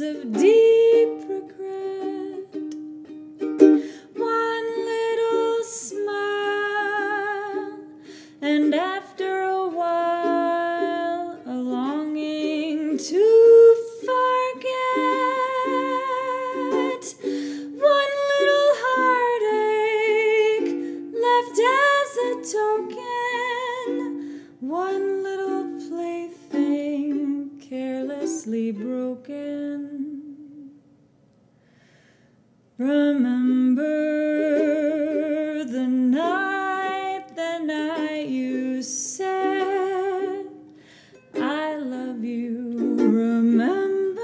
of deep broken. Remember the night, the night you said, I love you. Remember,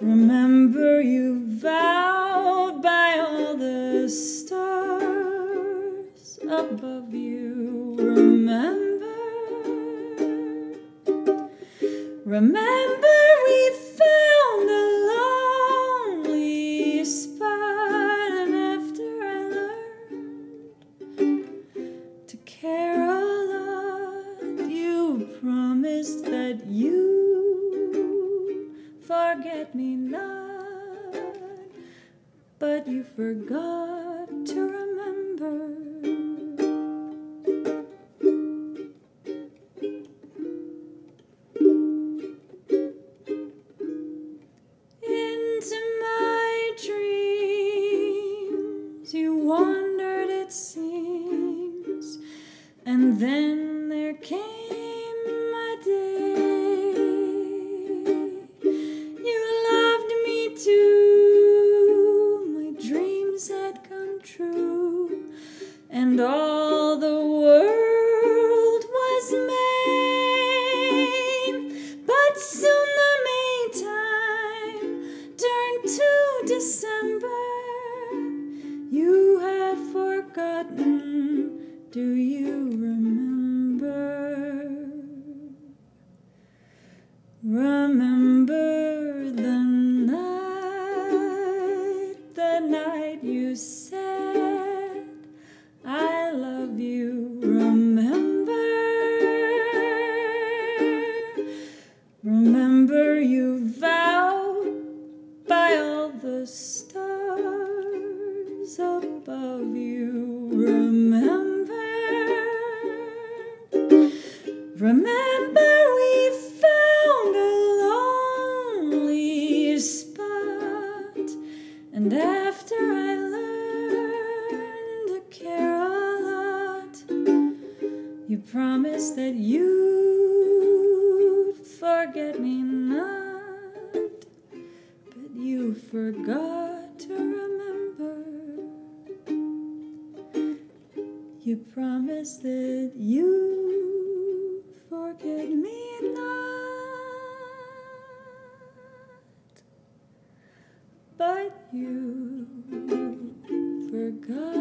remember you vowed by all the stars above you. Remember, remember we found a lonely spot, and after I learned to care a lot, you promised that you forget me not, but you forgot and then there came a day you loved me too. My dreams had come true, and all the world was made. But soon the Maytime turned to December. You had forgotten, do you the stars above you. Remember, remember we found a lonely spot, and after I learned to care a lot, you promised that you'd forget me not, forgot to remember. You promised that you forget me not, but you forgot.